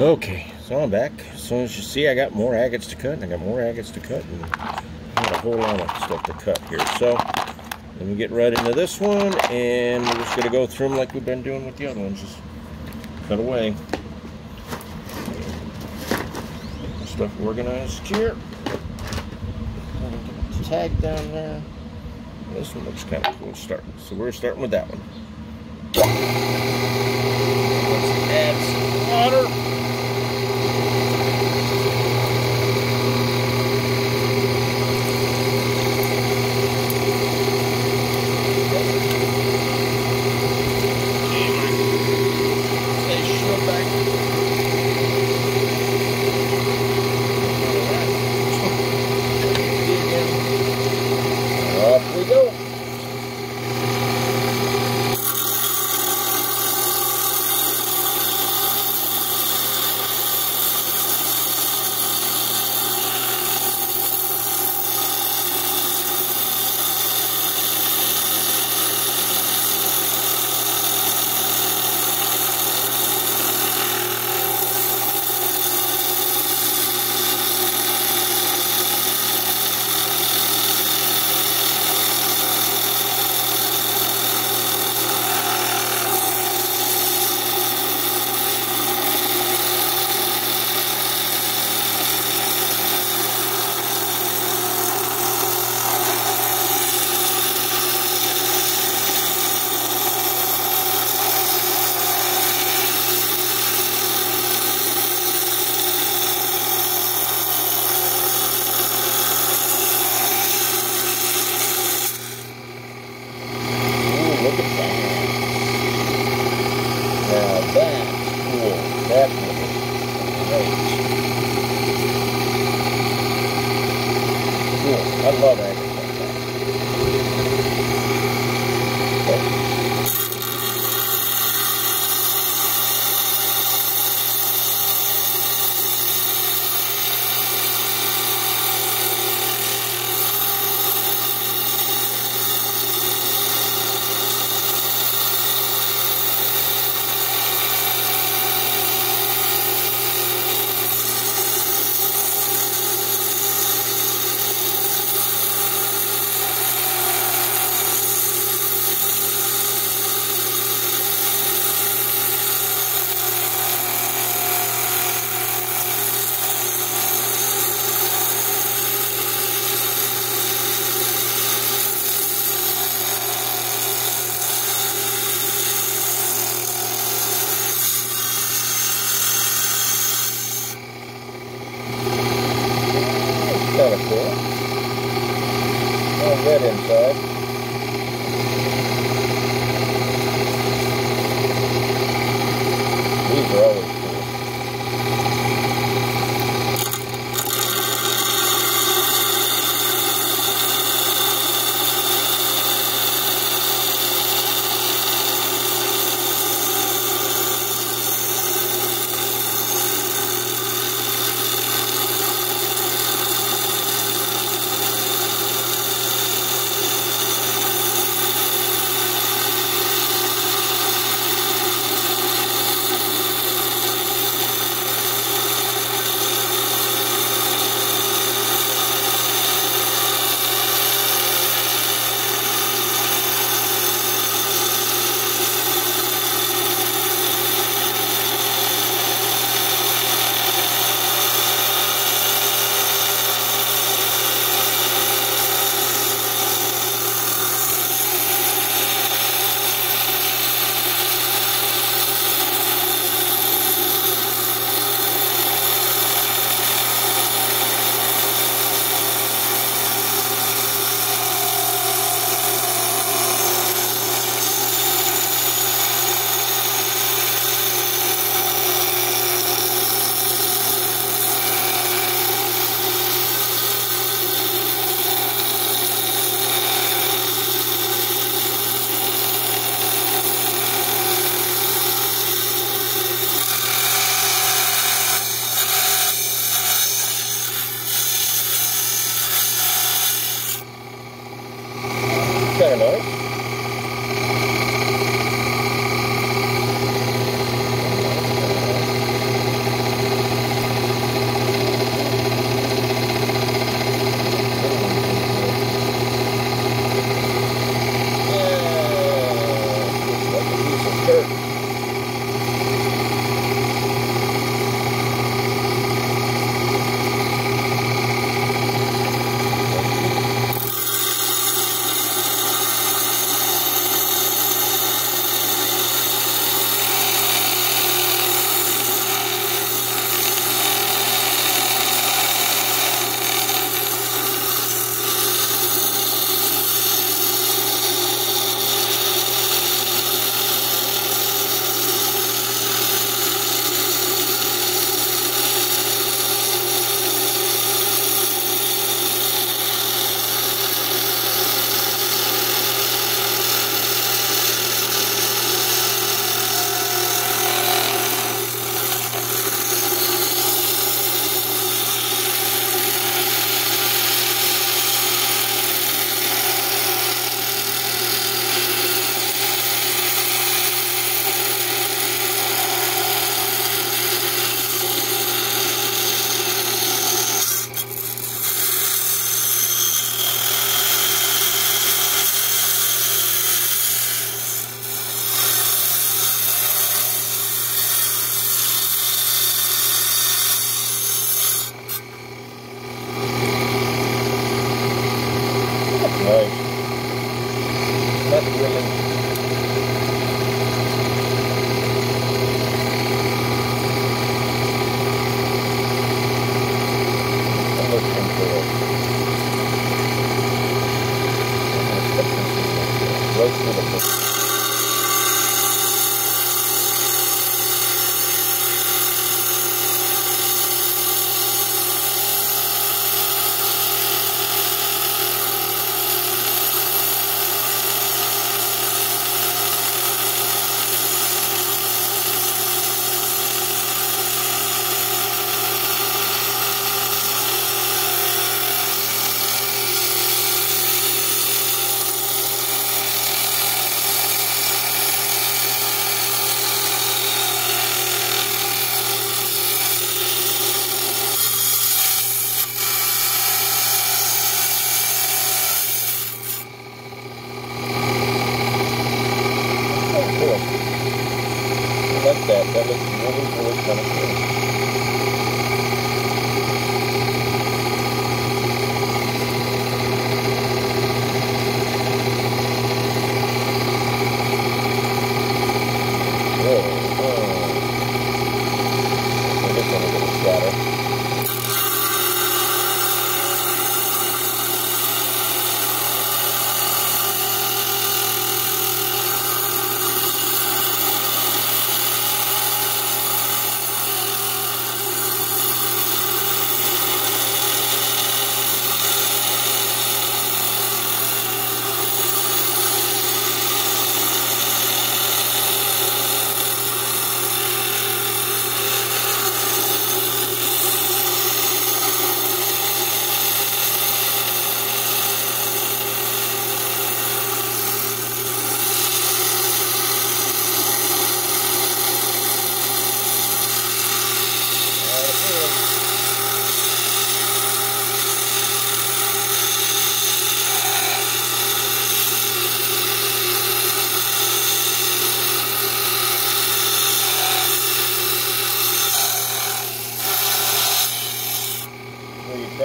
Okay, so I'm back. As soon as you see, I got more agates to cut, and I got more agates to cut, and I got a whole lot of stuff to cut here. So, let me get right into this one, and we're just gonna go through them like we've been doing with the other ones. Just cut away. Stuff organized here. Tag down there. This one looks kind of cool to start. So we're starting with that one. that Cool. I love that. there. Don't inside.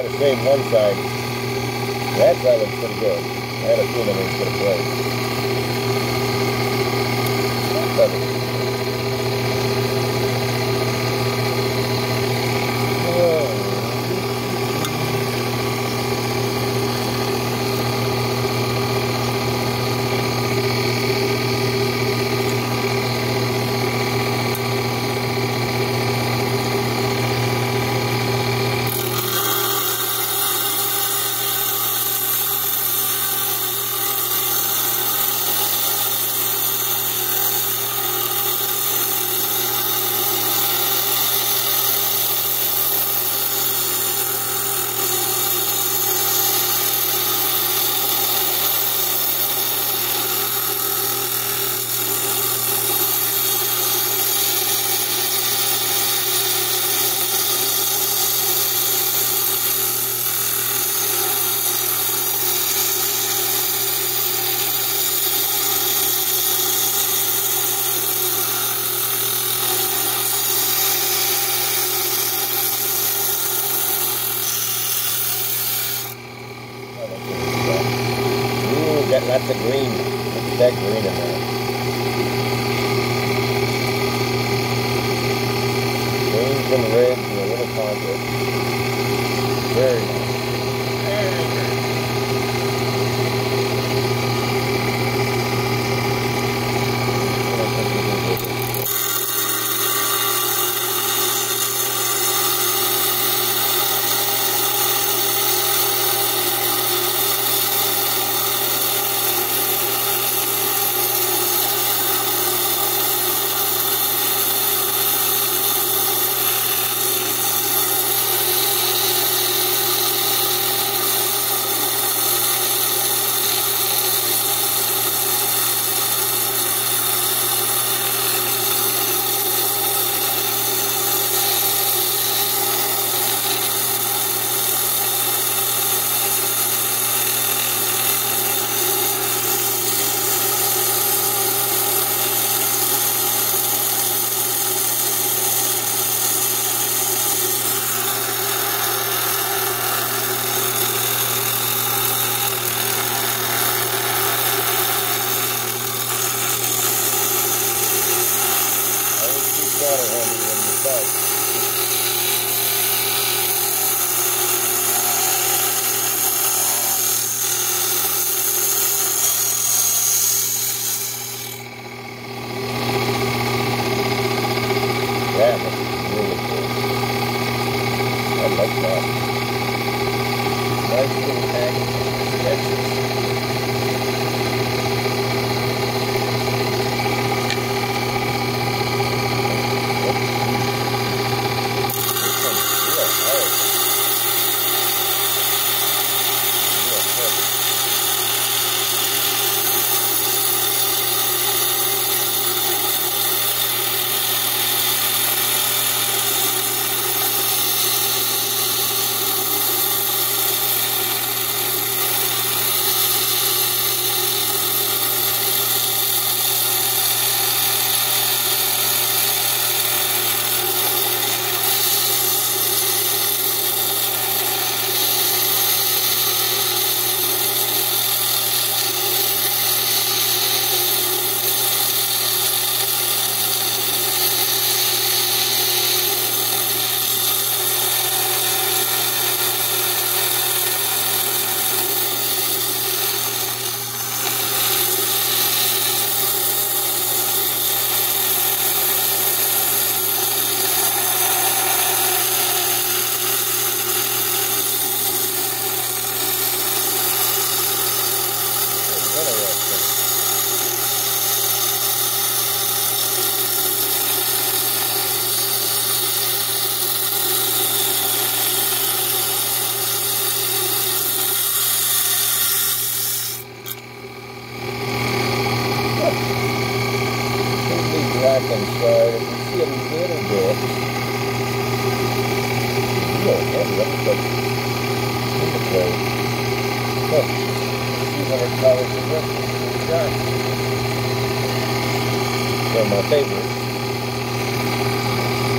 Try to save one side. That side looks pretty good. I had a feeling it was going to break. Looks really cool. I like that.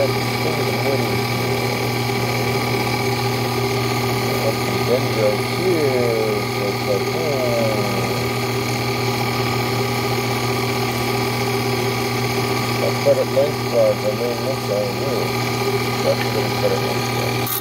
I put it lengthwise, I mean, that's all it is. That's what I it lengthwise.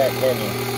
that menu.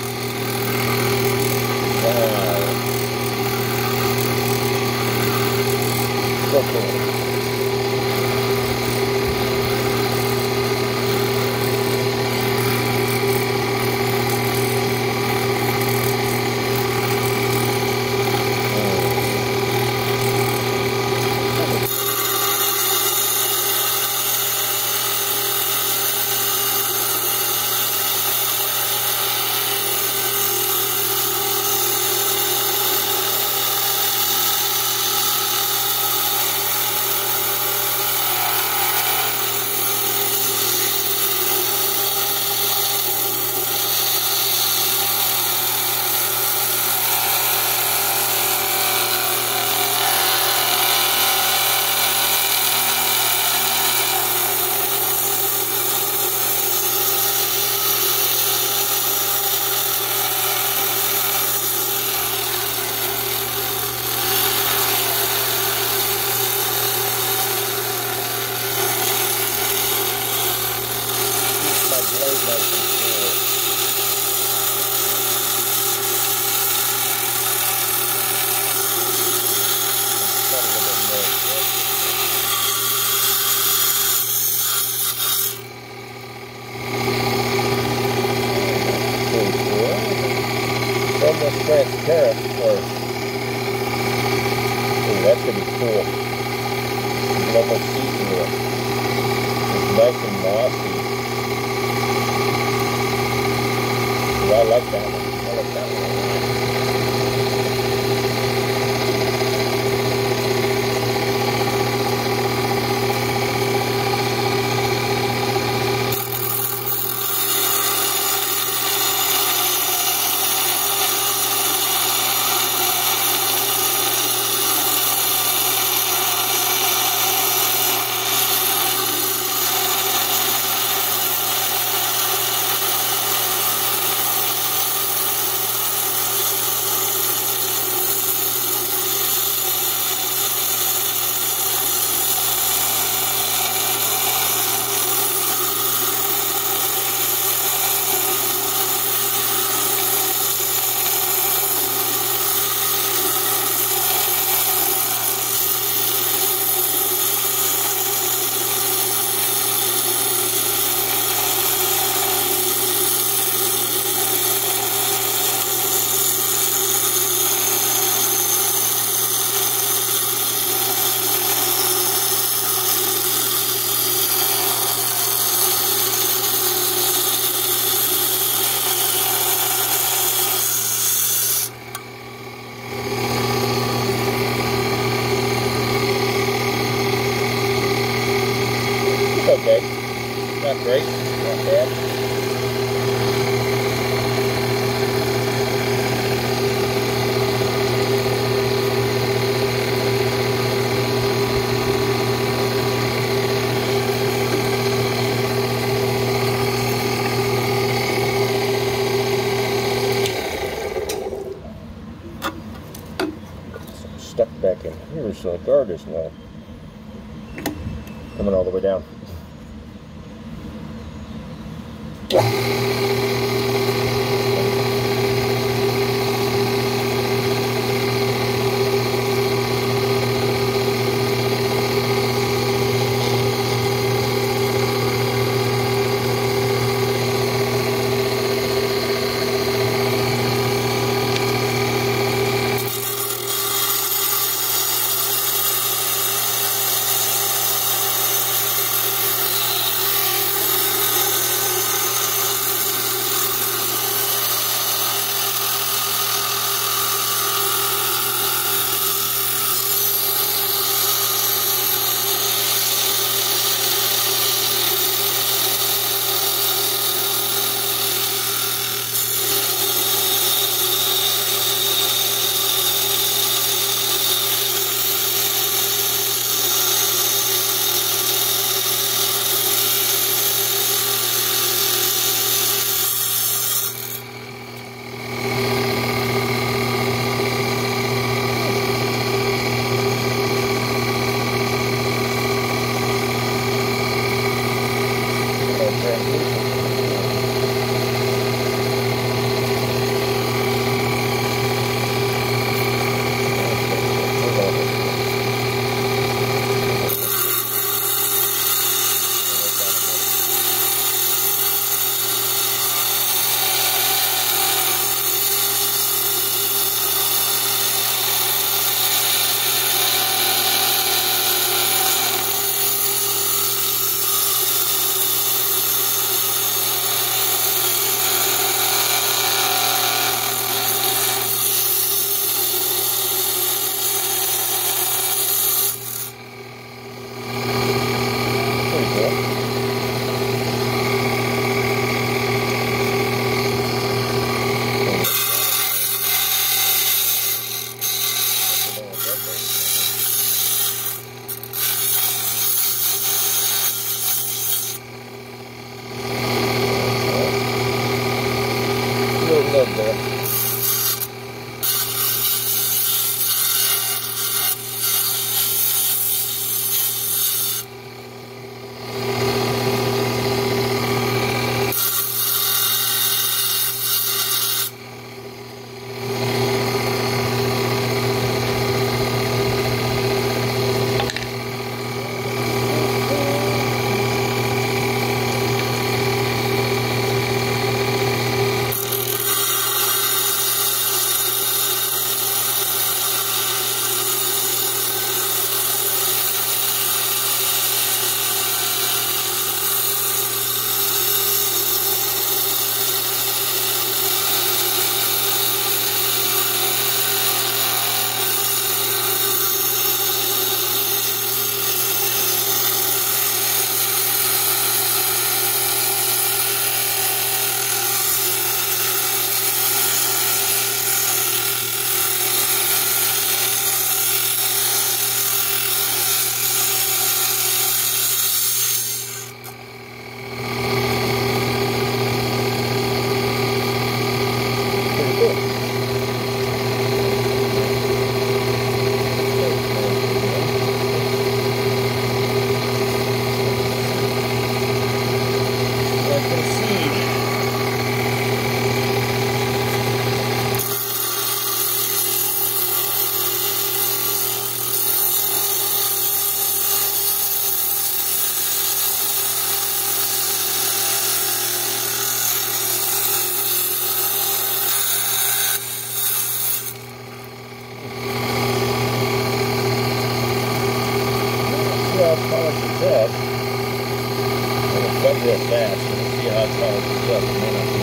real fast. We'll see how it follows itself.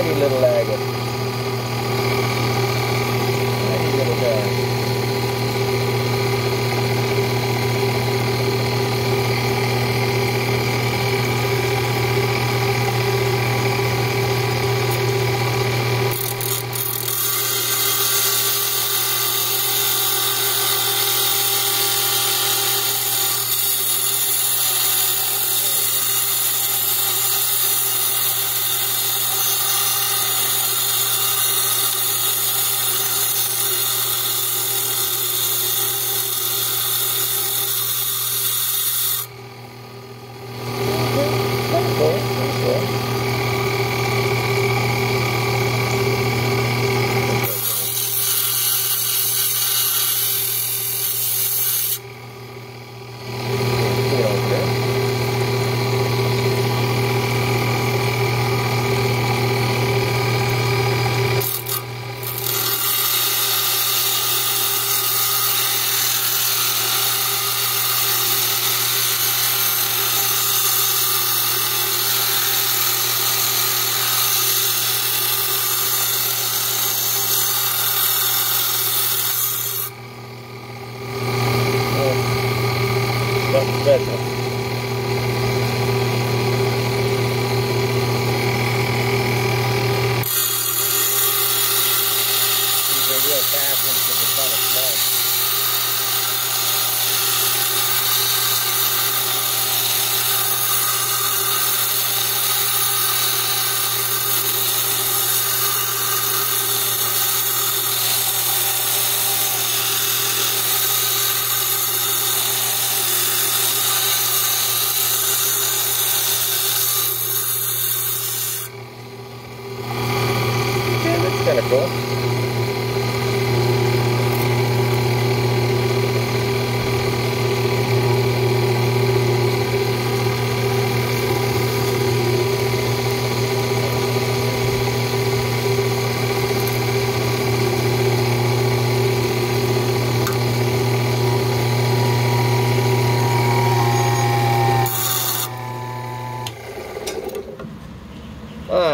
tiny little wagon. Kind of cool.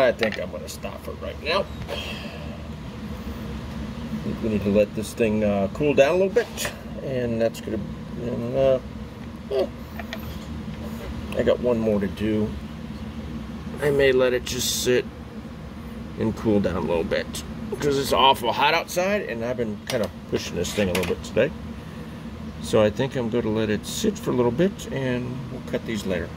I think I'm going to stop it right now we need to let this thing uh, cool down a little bit and that's gonna and, uh, I got one more to do. I may let it just sit and cool down a little bit because it's awful hot outside and I've been kind of pushing this thing a little bit today. So I think I'm going to let it sit for a little bit and we'll cut these later